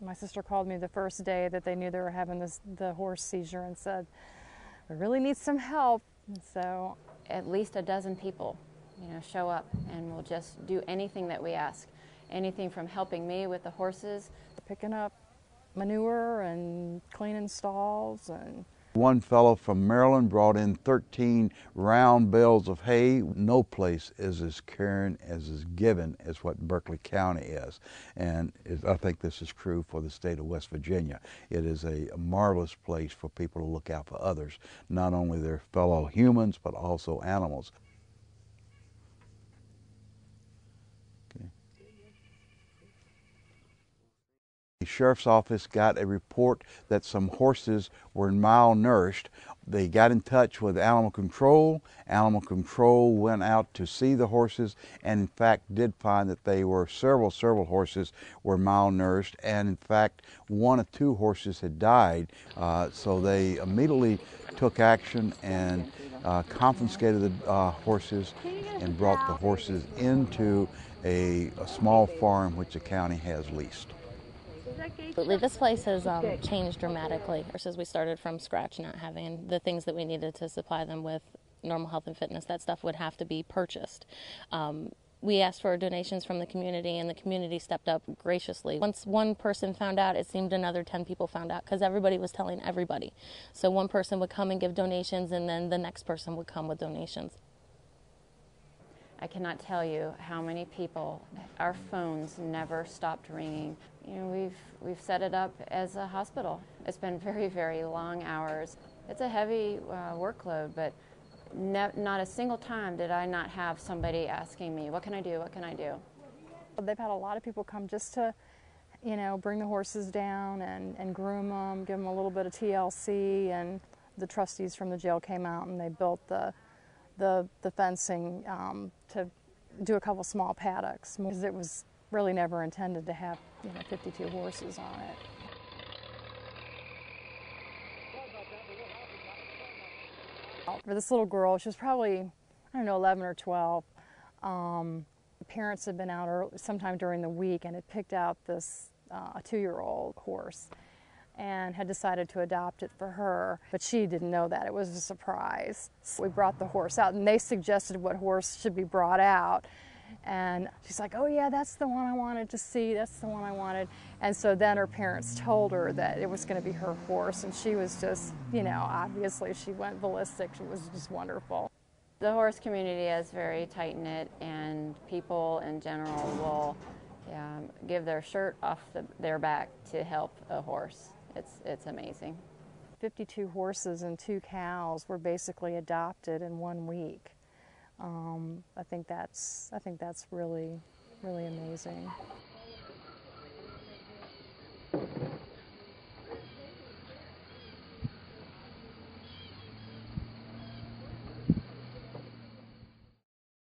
My sister called me the first day that they knew they were having this, the horse seizure and said, I really need some help. And so at least a dozen people, you know, show up and will just do anything that we ask. Anything from helping me with the horses, picking up manure and cleaning stalls and one fellow from Maryland brought in 13 round bales of hay. No place is as caring as is given as what Berkeley County is. And I think this is true for the state of West Virginia. It is a marvelous place for people to look out for others, not only their fellow humans, but also animals. The sheriff's office got a report that some horses were malnourished. They got in touch with animal control. Animal control went out to see the horses and in fact did find that they were several, several horses were malnourished and in fact one or two horses had died. Uh, so they immediately took action and uh, confiscated the uh, horses and brought the horses into a, a small farm which the county has leased. This place has um, changed dramatically since we started from scratch, not having the things that we needed to supply them with normal health and fitness. That stuff would have to be purchased. Um, we asked for donations from the community, and the community stepped up graciously. Once one person found out, it seemed another 10 people found out because everybody was telling everybody. So one person would come and give donations, and then the next person would come with donations. I cannot tell you how many people, our phones never stopped ringing. You know, we've, we've set it up as a hospital. It's been very, very long hours. It's a heavy uh, workload, but ne- not a single time did I not have somebody asking me, what can I do, what can I do? They've had a lot of people come just to, you know, bring the horses down and, and groom them, give them a little bit of TLC, and the trustees from the jail came out and they built the the, the fencing um, to do a couple small paddocks because it was really never intended to have you know 52 horses on it. For this little girl, she was probably, I don't know, 11 or 12. Um, parents had been out sometime during the week and had picked out this uh, two-year-old horse and had decided to adopt it for her, but she didn't know that. It was a surprise. We brought the horse out, and they suggested what horse should be brought out. And she's like, Oh, yeah, that's the one I wanted to see. That's the one I wanted. And so then her parents told her that it was going to be her horse, and she was just, you know, obviously she went ballistic. It was just wonderful. The horse community is very tight knit, and people in general will um, give their shirt off the, their back to help a horse it's, it's amazing. 52 horses and two cows were basically adopted in one week. Um, I think that's I think that's really really amazing.